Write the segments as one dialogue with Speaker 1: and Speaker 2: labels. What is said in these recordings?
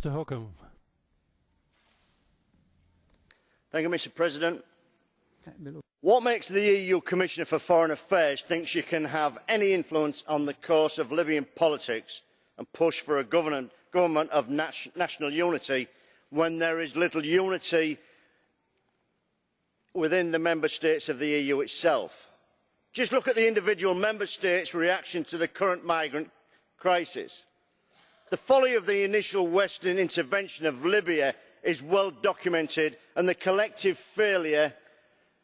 Speaker 1: Mr Hookem.
Speaker 2: Thank you, Mr President. What makes the EU Commissioner for Foreign Affairs think she can have any influence on the course of Libyan politics and push for a government of national unity when there is little unity within the member states of the EU itself? Just look at the individual member states' reaction to the current migrant crisis. The folly of the initial Western intervention of Libya is well documented and the collective failure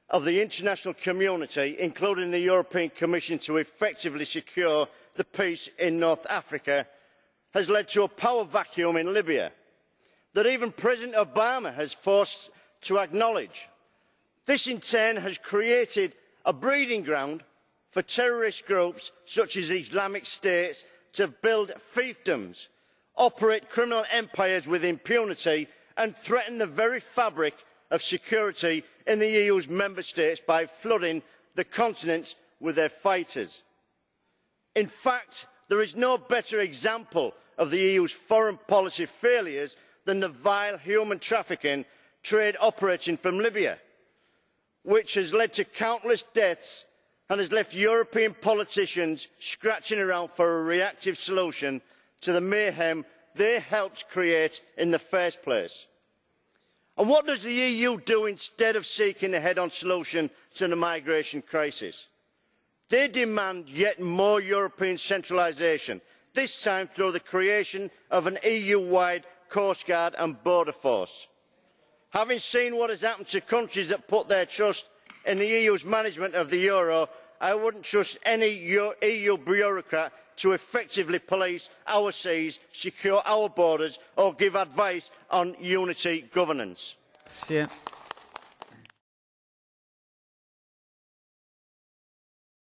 Speaker 2: of the international community, including the European Commission, to effectively secure the peace in North Africa has led to a power vacuum in Libya that even President Obama has forced to acknowledge. This in turn has created a breeding ground for terrorist groups such as Islamic State to build fiefdoms, operate criminal empires with impunity and threaten the very fabric of security in the EU's member states by flooding the continent with their fighters. In fact, there is no better example of the EU's foreign policy failures than the vile human trafficking trade operating from Libya, which has led to countless deaths and has left European politicians scratching around for a reactive solution to the mayhem they helped create in the first place. And what does the EU do instead of seeking a head on solution to the migration crisis? They demand yet more European centralisation, this time through the creation of an EU wide coastguard and border force. Having seen what has happened to countries that put their trust in the EU's management of the euro, I would not trust any EU bureaucrat to effectively police our seas, secure our borders or give advice on unity governance.